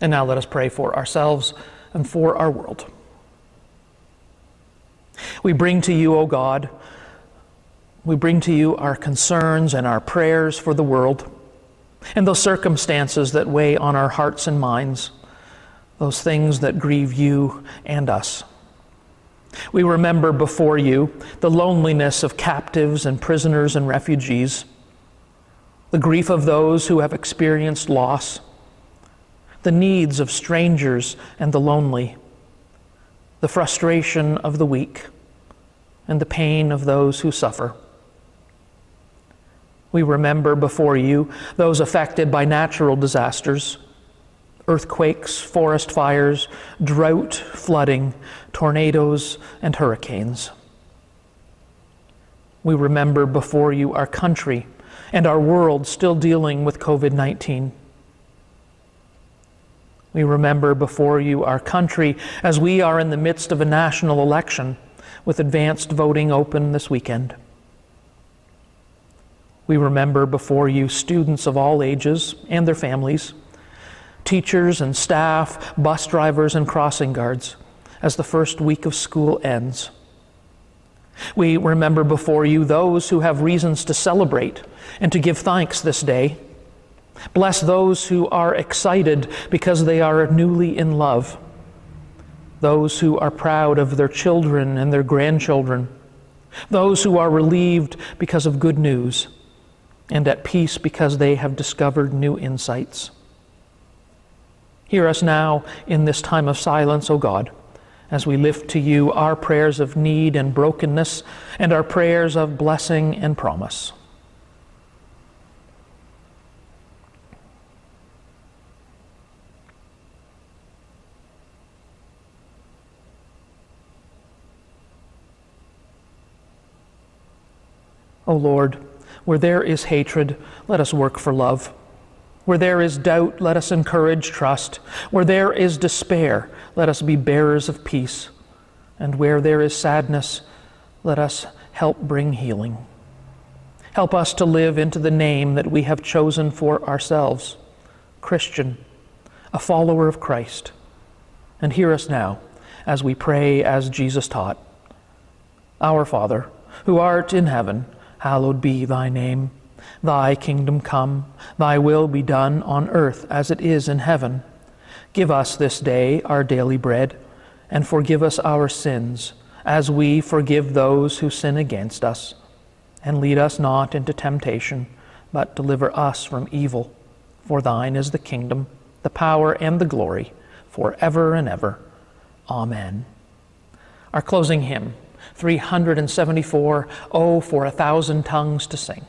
And now let us pray for ourselves and for our world. We bring to you, O God, we bring to you our concerns and our prayers for the world and those circumstances that weigh on our hearts and minds, those things that grieve you and us. We remember before you the loneliness of captives and prisoners and refugees, the grief of those who have experienced loss, the needs of strangers and the lonely, the frustration of the weak, and the pain of those who suffer. We remember before you those affected by natural disasters earthquakes, forest fires, drought, flooding, tornadoes, and hurricanes. We remember before you our country and our world still dealing with COVID 19. We remember before you our country as we are in the midst of a national election with advanced voting open this weekend. We remember before you students of all ages and their families, teachers and staff, bus drivers and crossing guards as the first week of school ends. We remember before you those who have reasons to celebrate and to give thanks this day. Bless those who are excited because they are newly in love, those who are proud of their children and their grandchildren, those who are relieved because of good news and at peace because they have discovered new insights. Hear us now in this time of silence, O God, as we lift to you our prayers of need and brokenness and our prayers of blessing and promise. O Lord, where there is hatred, let us work for love. Where there is doubt, let us encourage trust. Where there is despair, let us be bearers of peace. And where there is sadness, let us help bring healing. Help us to live into the name that we have chosen for ourselves Christian, a follower of Christ. And hear us now as we pray as Jesus taught Our Father, who art in heaven, hallowed be thy name. Thy kingdom come, thy will be done on earth as it is in heaven. Give us this day our daily bread, and forgive us our sins, as we forgive those who sin against us. And lead us not into temptation, but deliver us from evil. For thine is the kingdom, the power, and the glory, for ever and ever. Amen. Our closing hymn, 374, Oh, for a thousand tongues to sing.